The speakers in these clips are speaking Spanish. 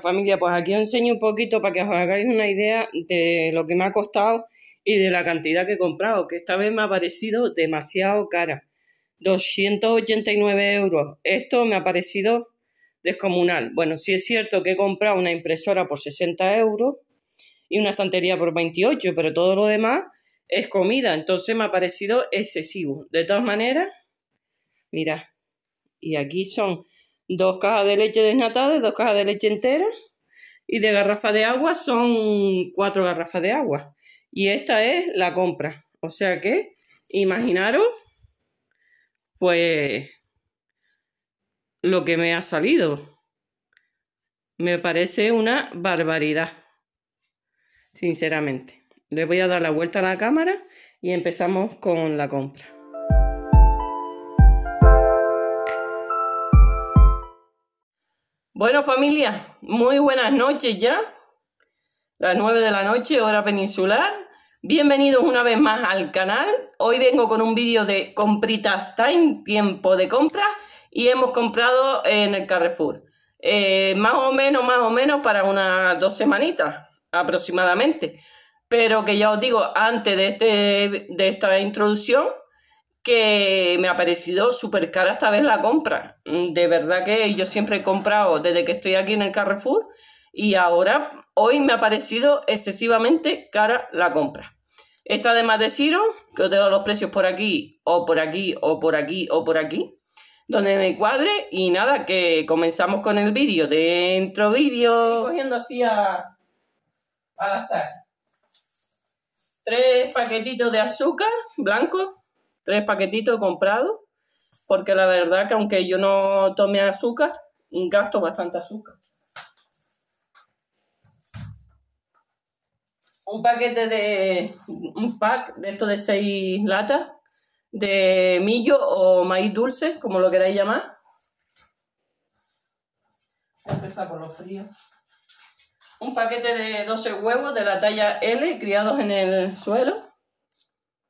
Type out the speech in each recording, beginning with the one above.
Familia, pues aquí os enseño un poquito para que os hagáis una idea de lo que me ha costado y de la cantidad que he comprado, que esta vez me ha parecido demasiado cara. 289 euros. Esto me ha parecido descomunal. Bueno, sí es cierto que he comprado una impresora por 60 euros y una estantería por 28, pero todo lo demás es comida, entonces me ha parecido excesivo. De todas maneras, mira, y aquí son dos cajas de leche desnatada, dos cajas de leche entera y de garrafa de agua son cuatro garrafas de agua. Y esta es la compra. O sea que, imaginaros, pues, lo que me ha salido. Me parece una barbaridad, sinceramente. Le voy a dar la vuelta a la cámara y empezamos con la compra. Bueno familia, muy buenas noches ya. Las 9 de la noche, hora peninsular. Bienvenidos una vez más al canal. Hoy vengo con un vídeo de compritas time, tiempo de compra. Y hemos comprado en el Carrefour. Eh, más o menos, más o menos para unas dos semanitas aproximadamente. Pero que ya os digo, antes de, este, de esta introducción, que me ha parecido súper cara esta vez la compra. De verdad que yo siempre he comprado desde que estoy aquí en el Carrefour y ahora, hoy me ha parecido excesivamente cara la compra. Esta además de Ciro, que os dejo los precios por aquí, o por aquí, o por aquí, o por aquí, donde me cuadre. Y nada, que comenzamos con el vídeo. Dentro vídeo. Cogiendo así a, al azar. Tres paquetitos de azúcar blanco tres paquetitos comprados, porque la verdad que aunque yo no tome azúcar, gasto bastante azúcar. Un paquete de, un pack de estos de seis latas de millo o maíz dulce, como lo queráis llamar. A empezar por los fríos. Un paquete de 12 huevos de la talla L criados en el suelo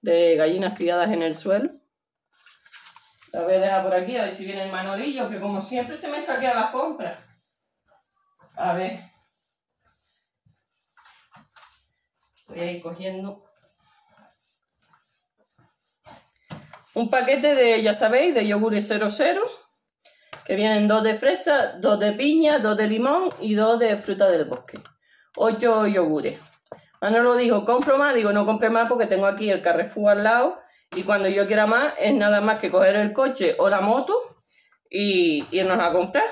de gallinas criadas en el suelo. La voy a dejar por aquí, a ver si viene el manolillo, que como siempre se me escaquea las compras. A ver. Voy a ir cogiendo un paquete de, ya sabéis, de yogures 00, que vienen dos de fresa, dos de piña, dos de limón y dos de fruta del bosque. Ocho yogures. Manolo dijo, compro más, digo, no compre más porque tengo aquí el Carrefour al lado y cuando yo quiera más es nada más que coger el coche o la moto y irnos a comprar.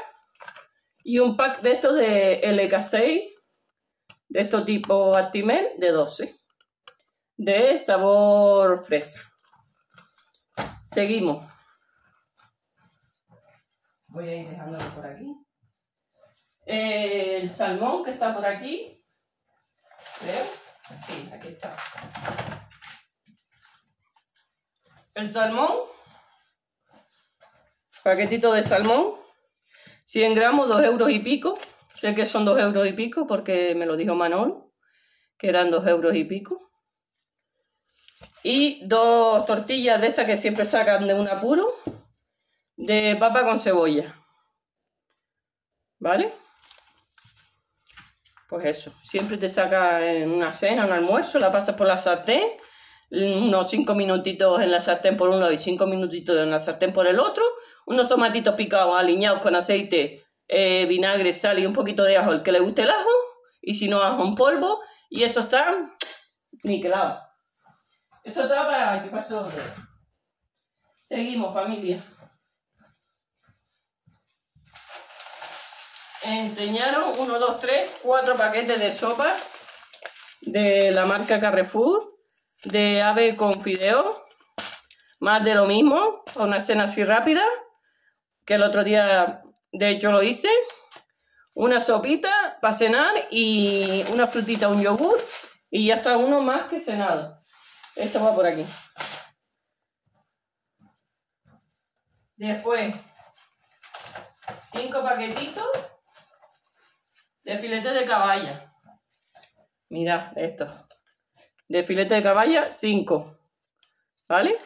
Y un pack de estos de LK6, de estos tipo Actimel, de 12, de sabor fresa. Seguimos. Voy a ir dejándolo por aquí. El salmón que está por aquí, Aquí, aquí está. El salmón. Paquetito de salmón. 100 gramos, 2 euros y pico. Sé que son 2 euros y pico porque me lo dijo Manolo, que eran 2 euros y pico. Y dos tortillas de estas que siempre sacan de un apuro, de papa con cebolla. ¿Vale? Pues eso, siempre te saca en una cena, un almuerzo, la pasas por la sartén, unos 5 minutitos en la sartén por uno y 5 minutitos en la sartén por el otro, unos tomatitos picados aliñados con aceite, eh, vinagre, sal y un poquito de ajo, el que le guste el ajo, y si no, ajo en polvo, y esto está niquelado. Esto está para que pasó. Seguimos, familia. Enseñaron 1, 2, 3, 4 paquetes de sopa de la marca Carrefour, de ave con fideo, más de lo mismo, una cena así rápida, que el otro día de hecho lo hice, una sopita para cenar y una frutita, un yogur, y ya está uno más que cenado. Esto va por aquí. Después, cinco paquetitos de filete de caballa. Mira esto. De filete de caballa, 5. ¿Vale?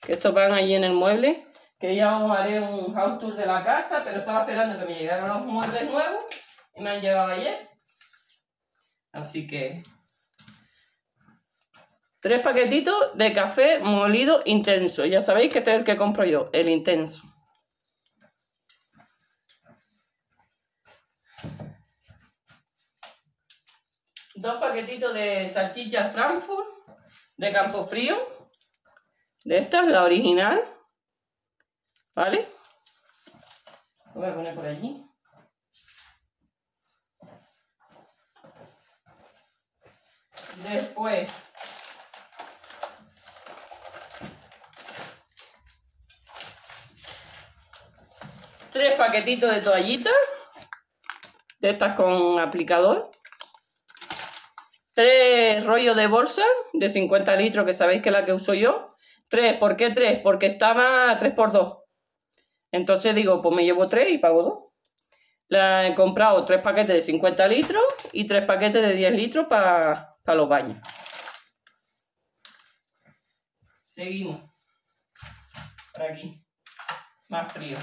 Que estos van allí en el mueble. Que ya os haré un house tour de la casa, pero estaba esperando que me llegaran los muebles nuevos. y me han llegado ayer. Así que tres paquetitos de café molido intenso. Ya sabéis que este es el que compro yo, el intenso. Dos paquetitos de salchichas Frankfurt de Campo Frío. De estas, la original. ¿Vale? Lo voy a poner por allí. Después, tres paquetitos de toallitas, de estas con aplicador, tres rollos de bolsa de 50 litros, que sabéis que es la que uso yo, tres, ¿por qué tres? Porque estaba 3 por 2 entonces digo, pues me llevo tres y pago dos. Le he comprado tres paquetes de 50 litros y tres paquetes de 10 litros para los baños. Seguimos. Por aquí. Más frío.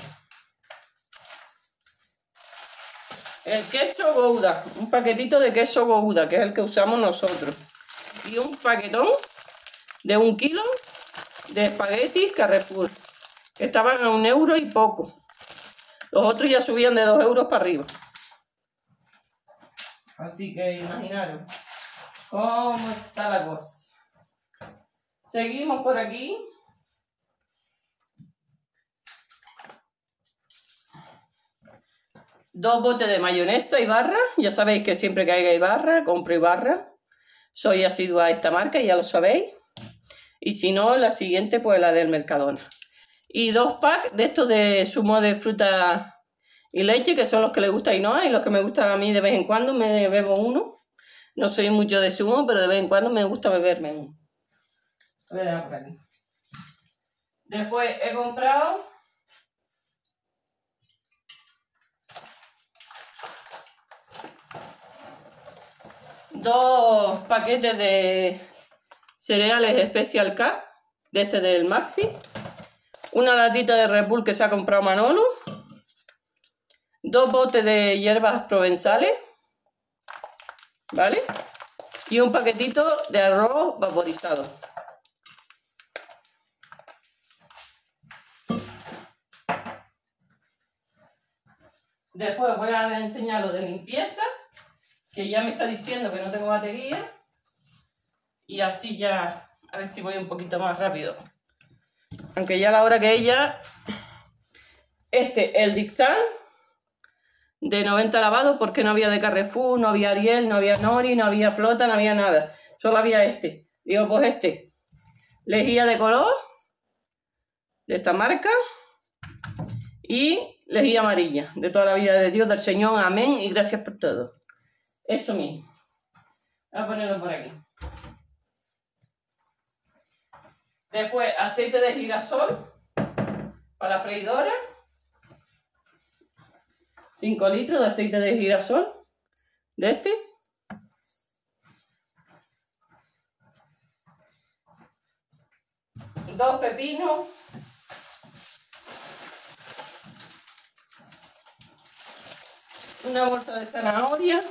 El queso Gouda. Un paquetito de queso Gouda, que es el que usamos nosotros. Y un paquetón de un kilo de espaguetis Carrefour estaban a un euro y poco. Los otros ya subían de dos euros para arriba. Así que imaginaros cómo está la cosa. Seguimos por aquí. Dos botes de mayonesa y barra. Ya sabéis que siempre que haya barra, compro y barra. Soy asidua a esta marca, ya lo sabéis. Y si no, la siguiente, pues la del Mercadona y dos packs de estos de zumo de fruta y leche, que son los que le gusta y no, y los que me gustan a mí de vez en cuando me bebo uno. No soy mucho de zumo, pero de vez en cuando me gusta beberme uno. Voy a por aquí. Después he comprado dos paquetes de cereales Special K, de este del Maxi una latita de Red Bull que se ha comprado Manolo, dos botes de hierbas provenzales, ¿vale? Y un paquetito de arroz vaporizado. Después voy a enseñar lo de limpieza, que ya me está diciendo que no tengo batería. Y así ya, a ver si voy un poquito más rápido. Aunque ya a la hora que ella... Este, el Dixan de 90 lavados porque no había de Carrefour, no había Ariel, no había Nori, no había Flota, no había nada. Solo había este. Digo, pues este. Lejía de color de esta marca y lejía amarilla de toda la vida de Dios, del Señor. Amén y gracias por todo. Eso mismo. Voy a ponerlo por aquí. Después, aceite de girasol para la freidora. 5 litros de aceite de girasol de este. Dos pepinos. Una bolsa de zanahoria.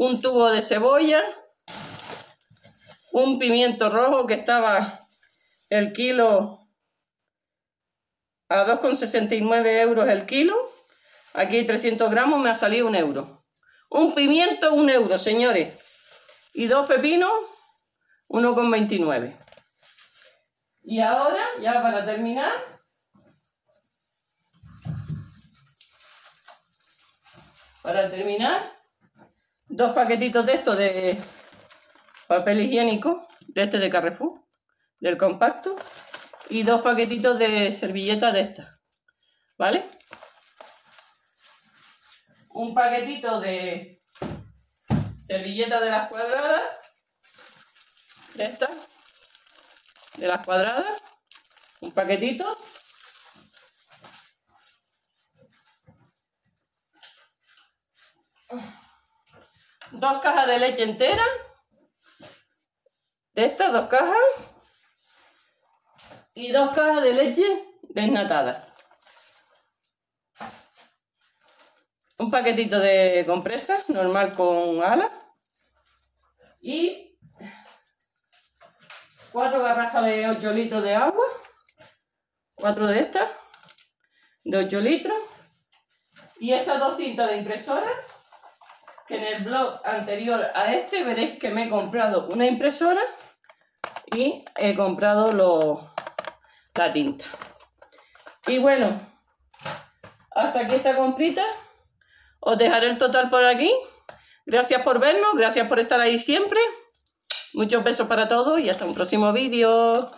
Un tubo de cebolla un pimiento rojo que estaba el kilo a 2,69 euros el kilo. Aquí 300 gramos me ha salido un euro. Un pimiento, un euro, señores. Y dos pepinos, 1,29. Y ahora, ya para terminar, para terminar, dos paquetitos de estos de papel higiénico de este de Carrefour, del compacto, y dos paquetitos de servilletas de estas, ¿vale? Un paquetito de servilletas de las cuadradas, de estas, de las cuadradas, un paquetito. Dos cajas de leche entera de estas dos cajas y dos cajas de leche desnatada. un paquetito de compresas, normal con ala. Y cuatro garrafas de 8 litros de agua. Cuatro de estas, de 8 litros. Y estas dos tintas de impresora, que en el blog anterior a este veréis que me he comprado una impresora y he comprado los, la tinta. Y bueno, hasta aquí esta comprita. Os dejaré el total por aquí. Gracias por vernos, gracias por estar ahí siempre. Muchos besos para todos y hasta un próximo vídeo.